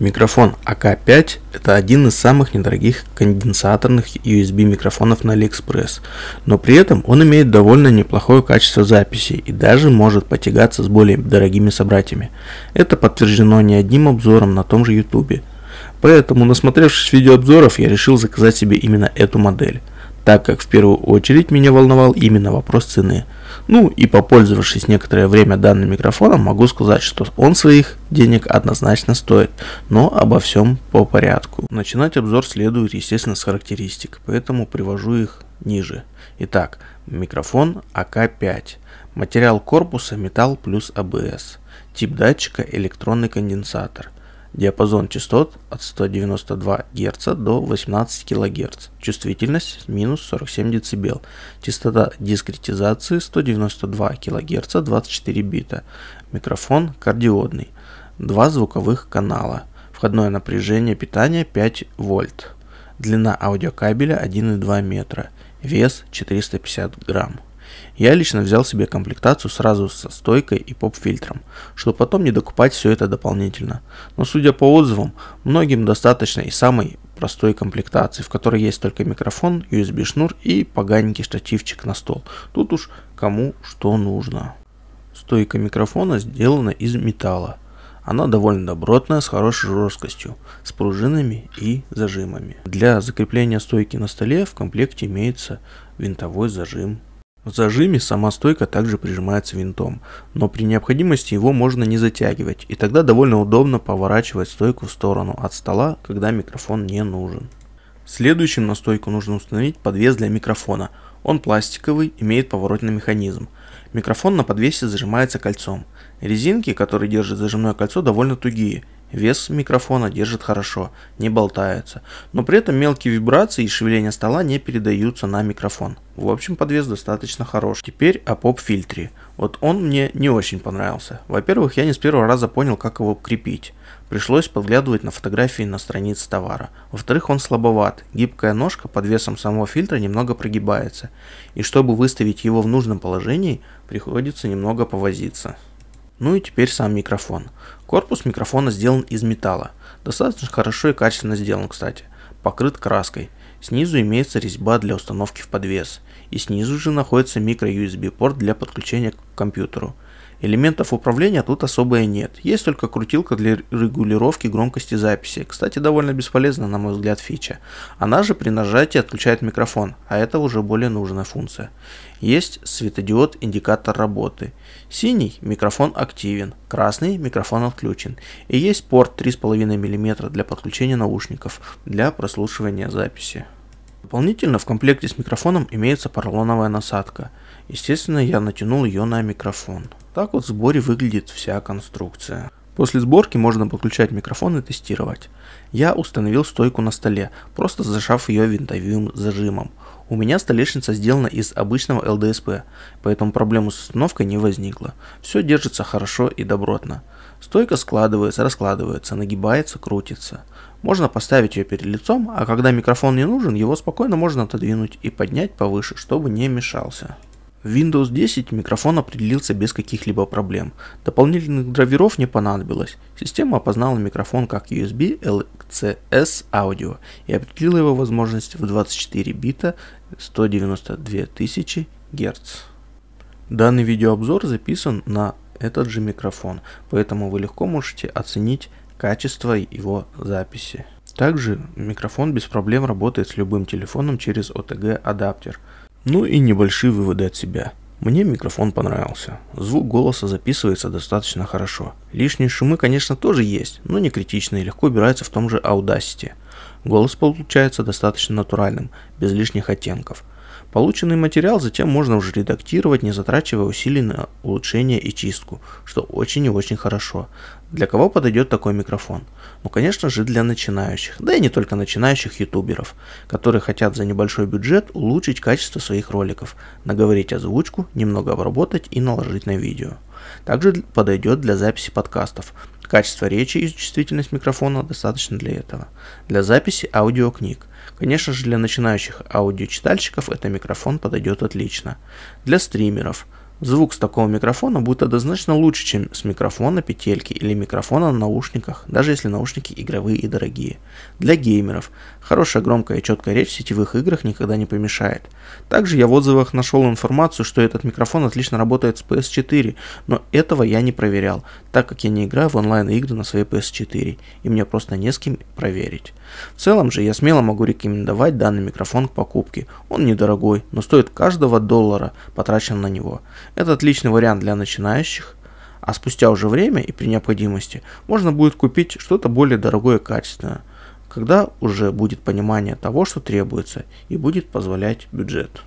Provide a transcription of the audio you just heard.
Микрофон АК5 – это один из самых недорогих конденсаторных USB микрофонов на AliExpress, но при этом он имеет довольно неплохое качество записи и даже может потягаться с более дорогими собратьями. Это подтверждено не одним обзором на том же YouTube. Поэтому, насмотревшись видеообзоров, я решил заказать себе именно эту модель так как в первую очередь меня волновал именно вопрос цены. Ну и попользовавшись некоторое время данным микрофоном, могу сказать, что он своих денег однозначно стоит, но обо всем по порядку. Начинать обзор следует, естественно, с характеристик, поэтому привожу их ниже. Итак, микрофон АК5. Материал корпуса металл плюс АБС. Тип датчика электронный конденсатор. Диапазон частот от 192 Гц до 18 кГц. Чувствительность минус 47 дБ. Частота дискретизации 192 кГц 24 бита. Микрофон кардиодный. Два звуковых канала. Входное напряжение питания 5 вольт. Длина аудиокабеля 1,2 метра. Вес 450 грамм. Я лично взял себе комплектацию сразу со стойкой и поп-фильтром, чтобы потом не докупать все это дополнительно. Но судя по отзывам, многим достаточно и самой простой комплектации, в которой есть только микрофон, USB шнур и поганенький штативчик на стол. Тут уж кому что нужно. Стойка микрофона сделана из металла. Она довольно добротная, с хорошей жесткостью, с пружинами и зажимами. Для закрепления стойки на столе в комплекте имеется винтовой зажим в зажиме сама стойка также прижимается винтом, но при необходимости его можно не затягивать, и тогда довольно удобно поворачивать стойку в сторону от стола, когда микрофон не нужен. Следующим на стойку нужно установить подвес для микрофона. Он пластиковый, имеет поворотный механизм. Микрофон на подвесе зажимается кольцом. Резинки, которые держат зажимное кольцо, довольно тугие, Вес микрофона держит хорошо, не болтается, но при этом мелкие вибрации и шевеления стола не передаются на микрофон. В общем, подвес достаточно хорош. Теперь о поп-фильтре. Вот он мне не очень понравился. Во-первых, я не с первого раза понял, как его крепить. Пришлось подглядывать на фотографии на странице товара. Во-вторых, он слабоват. Гибкая ножка под весом самого фильтра немного прогибается. И чтобы выставить его в нужном положении, приходится немного повозиться. Ну и теперь сам микрофон. Корпус микрофона сделан из металла. Достаточно хорошо и качественно сделан, кстати. Покрыт краской. Снизу имеется резьба для установки в подвес. И снизу же находится микро-USB порт для подключения к компьютеру. Элементов управления тут особо и нет. Есть только крутилка для регулировки громкости записи. Кстати, довольно бесполезна, на мой взгляд, фича. Она же при нажатии отключает микрофон, а это уже более нужная функция. Есть светодиод индикатор работы. Синий микрофон активен, красный микрофон отключен. И есть порт 3,5 мм для подключения наушников для прослушивания записи. Дополнительно в комплекте с микрофоном имеется поролоновая насадка. Естественно, я натянул ее на микрофон. Так вот в сборе выглядит вся конструкция. После сборки можно подключать микрофон и тестировать. Я установил стойку на столе, просто зажав ее винтовым зажимом. У меня столешница сделана из обычного ЛДСП, поэтому проблем с установкой не возникло. Все держится хорошо и добротно. Стойка складывается, раскладывается, нагибается, крутится. Можно поставить ее перед лицом, а когда микрофон не нужен, его спокойно можно отодвинуть и поднять повыше, чтобы не мешался. В Windows 10 микрофон определился без каких-либо проблем. Дополнительных драйверов не понадобилось. Система опознала микрофон как USB LCS Audio и определила его возможность в 24 бита 192 тысячи Гц. Данный видеообзор записан на этот же микрофон, поэтому вы легко можете оценить качество его записи. Также микрофон без проблем работает с любым телефоном через OTG адаптер – ну и небольшие выводы от себя. Мне микрофон понравился. Звук голоса записывается достаточно хорошо. Лишние шумы, конечно, тоже есть, но не критичные и легко убираются в том же Audacity. Голос получается достаточно натуральным, без лишних оттенков. Полученный материал затем можно уже редактировать, не затрачивая усилий на улучшение и чистку, что очень и очень хорошо. Для кого подойдет такой микрофон? Ну, конечно же, для начинающих, да и не только начинающих ютуберов, которые хотят за небольшой бюджет улучшить качество своих роликов, наговорить озвучку, немного обработать и наложить на видео. Также подойдет для записи подкастов. Качество речи и чувствительность микрофона достаточно для этого. Для записи аудиокниг. Конечно же, для начинающих аудиочитальщиков этот микрофон подойдет отлично. Для стримеров. Звук с такого микрофона будет однозначно лучше, чем с микрофона петельки или микрофона на наушниках, даже если наушники игровые и дорогие. Для геймеров хорошая громкая и четкая речь в сетевых играх никогда не помешает. Также я в отзывах нашел информацию, что этот микрофон отлично работает с PS4, но этого я не проверял, так как я не играю в онлайн игры на своей PS4, и мне просто не с кем проверить. В целом же я смело могу рекомендовать данный микрофон к покупке. Он недорогой, но стоит каждого доллара, потраченного на него. Это отличный вариант для начинающих, а спустя уже время и при необходимости можно будет купить что-то более дорогое и качественное, когда уже будет понимание того, что требуется, и будет позволять бюджет.